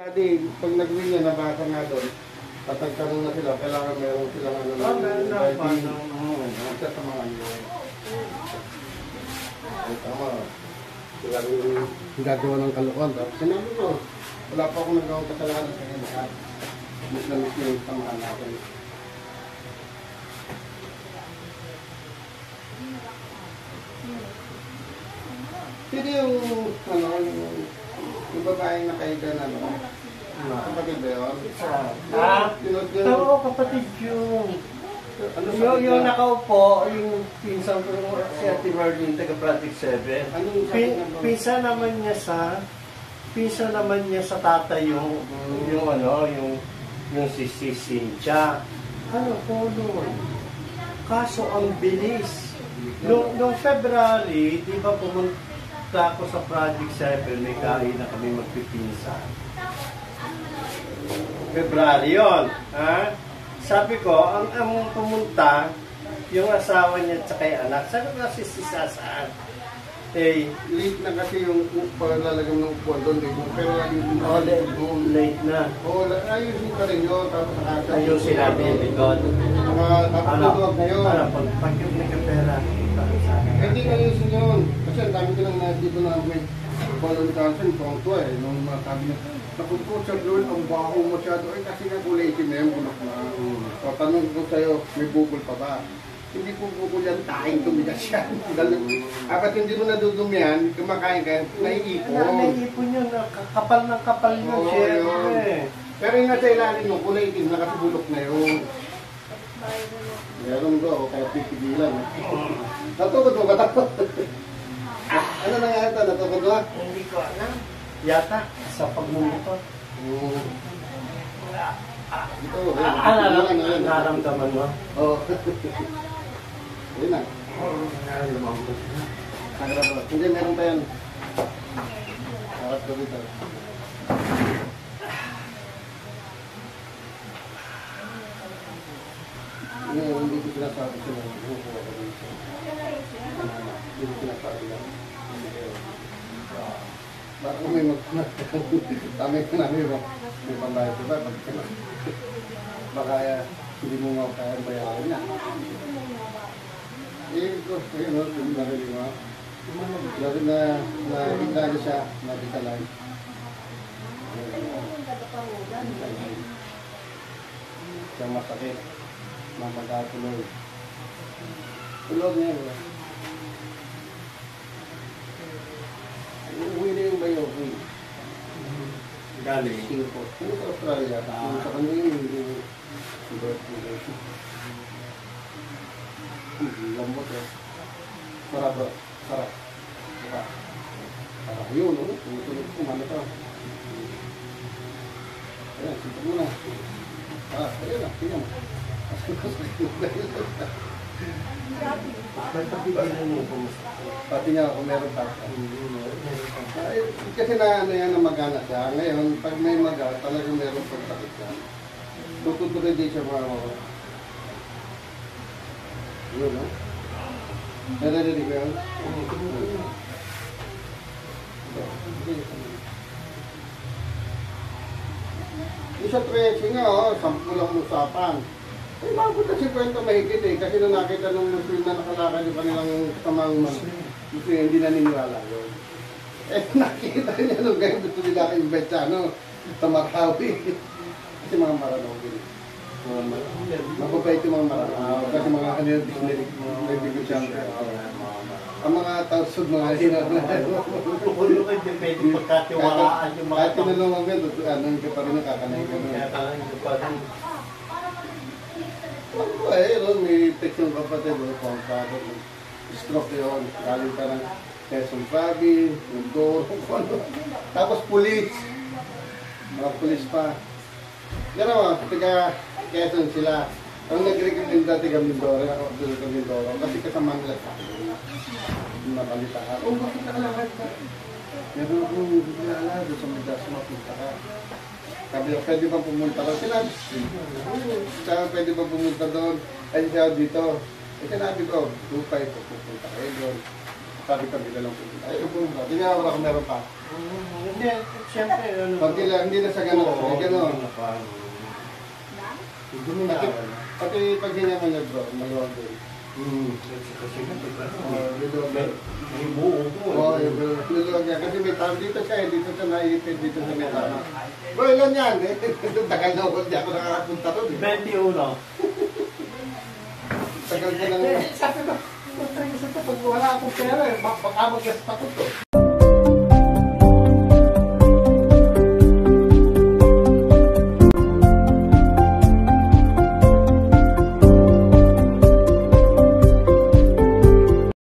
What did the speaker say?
Adi, pag nag-win yan, nabasa nga doon, patagtanong na sila, kailangan meron silang ano meron na? Oo, isa sa mga ano. Ay, tama. Sila rin gagawa ng kalokohan. Tapos sinabi ko, wala pa akong nagawang kasalanan sa kanya. Miss na na yung tamaan natin. Sino yung, ano, yung, yung babaeng nakahiga na, ano? Kapatid ba yun? Ah, Yun, yun, Oo, kapatid yung. Ano Yung, yung niya? nakaupo, yung pinsan ko, si Ate Marlene, taga Project 7. Ano yung Pin, pinsan naman niya sa, pinsan naman niya sa tatay yung, yung ano, yung, yung si, si Cynthia. Ano, tulong. Kaso ang bilis. Nung, nung February, di ba pumunta ako sa Project 7, may kain na kami magpipinsan. February yon, ha? Sabi ko, ang ang pumunta, yung asawa niya at saka yung anak, sabi ko kasi si Sasaan. Eh, Late na kasi yung paglalagay ng upuan doon, di ba? Pero lagi yung oh, late, late na. Oo, la- ayusin pa rin yun. Tapos nakasal. Ayusin natin yung likod. Mga Ano? tutuwag na yun. Para pag, pag yung nagkapera, para sa akin. Eh, Hindi na ayusin yun. Dito na may Balon pang to eh. Nung mga sabi niya, nakot ko sa doon, ang baho masyado. Eh, kasi nga kulay itim na yun, bulok na. So, tanong ko sa'yo, may bukol pa ba? Hindi po bukol yan, taing tumigas yan. Dahil- Apat hindi mo nadudumihan, kumakain ka, naiipon. Na, naipon yun, kapal ng kapal yun, Oo, syempre. Pero yung nasa ilalim mo, kulay itim, nakasibulok na yun. Meron ba, o kaya pipigilan. Natukod mo ba takot? Ano nangyari ito? Natukod mo? Hindi ko alam. Yata, sa pagmumuto. Oo. Ito, Ah, ano, ano, ano, naramdaman mo? Oo. Yun na. Nararamdaman ko. Nagrabot. Hindi, meron pa yan. Harap ko dito. Hindi, hindi ko sinasabi grupo ako dito. Hindi ko sinasabi yan. Kung may mag... Tama yung namin mo. May pambayad ko ba? Baka eh, hindi mo nga kaya bayaran niya. Eh, ko, ayun o, yung narinig mo. Lagi na, na higla na siya, nabitalan. Siya masakit. Mapagkatuloy. Tulog niya, wala. Galing. Singapore. Sa Australia? Sa kanya yun, Lambot eh. Sarap ba? Sarap. Sarap. Sarap yun, no? Tumutunog ko? Ayan, muna. Ah, ayan na, tingnan mo. Ba't pagbibigyan mo kumusta? Pati nga ako meron pa. Ay, kasi na ano yan na magana siya. Ngayon, pag may maga, talagang meron pagsakit yan. Tututuloy din siya mga Yun, no? Narinig ko? Ito. Yung sa tracing nga, oh, sampu lang ang usapan. Eh, bago na si kwento mahigit eh. Kasi nung nakita nung Muslim na nakalakad yung kanilang Muslim, hindi naniniwala yun. Eh, nakita niya nung ganyan gusto nila invite sa ano, sa Marawi. Kasi mga Maranaw. Mababait yung mga Maranaw. Kasi mga ano yung nagbigot siya. Ang mga tausod, mga hinag na. Tukulo kayo, pwede pagkatiwalaan yung mga Kahit tinulungan ko, ano yung ka pa rin nakakanay ko. Kaya talagang hindi pa rin. Ano eh, no, may text yung kapatid, no, kung paano, stroke yun, galing ka ng Quezon Province, Mindoro, kung ano. Tapos pulis, mga pulis pa. Yan naman, taga Quezon sila. Ang nag-recommend dati taga Mindoro, ako taga Mindoro, kasi kasama nila sa akin. Nabalita ka, oh, bakit nakalakad ka? Meron akong kilala doon sa Medasma, punta ka. Sabi ko, pwede ba pumunta ka? Sinabi, sabi, pwede ba pumunta doon? Ay, siya dito. Eh, sinabi ko, 2-5 po pupunta kayo doon. Sabi ko, hindi na lang po. Ay. Hindi na ako meron pa. Hindi, siyempre, ano. Pati lang, hindi na sa ganun. Oo, Ay, ganun. ano Pati, na. pati pag hinama niya bro, maluwag din. Hmm. Kasi? Oo, May, buo ko. Oo, yung maluwag niya. Kasi may tama dito siya, eh, dito siya naiipit, dito siya may tama. Bro, ilan yan? Eh, tagal na ako, hindi ako nakakapunta eh. 21. Tagal ko lang. Sabi ko, pag wala akong pera, eh, baka mag-gas pa ko to.